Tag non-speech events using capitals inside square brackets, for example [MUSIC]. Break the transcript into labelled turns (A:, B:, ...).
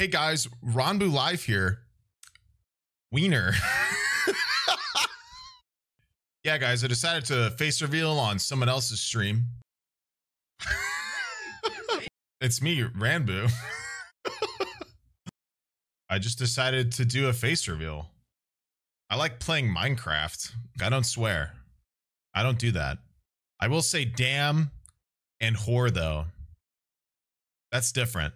A: Hey guys, Ranboo Live here. Wiener. [LAUGHS] yeah, guys, I decided to face reveal on someone else's stream. [LAUGHS] it's me, Ranboo. [LAUGHS] I just decided to do a face reveal. I like playing Minecraft. I don't swear. I don't do that. I will say damn and whore though. That's different.